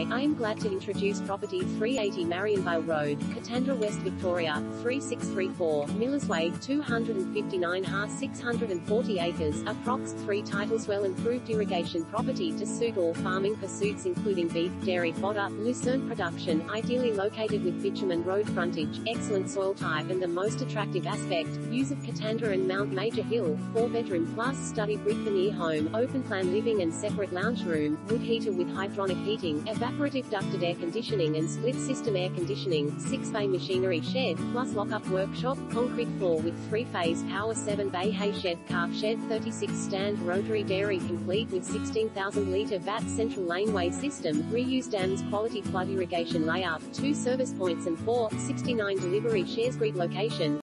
Hi, I am glad to introduce property 380 Marionvale Road, Katandra West Victoria, 3634, Millersway, 259 ha 640 acres, approx 3 titles well improved irrigation property to suit all farming pursuits including beef, dairy fodder, lucerne production, ideally located with bitumen road frontage, excellent soil type and the most attractive aspect, views of Katandra and Mount Major Hill, 4 bedroom plus study brick veneer home, open plan living and separate lounge room, wood heater with hydronic heating, evaporative ducted air conditioning and split system air conditioning, 6-bay machinery shed, plus lock-up workshop, concrete floor with 3-phase power 7-bay hay shed, calf shed 36 stand rotary dairy complete with 16,000 litre VAT central laneway system, reuse dams quality flood irrigation layout, 2 service points and 4, 69 delivery shares grid location,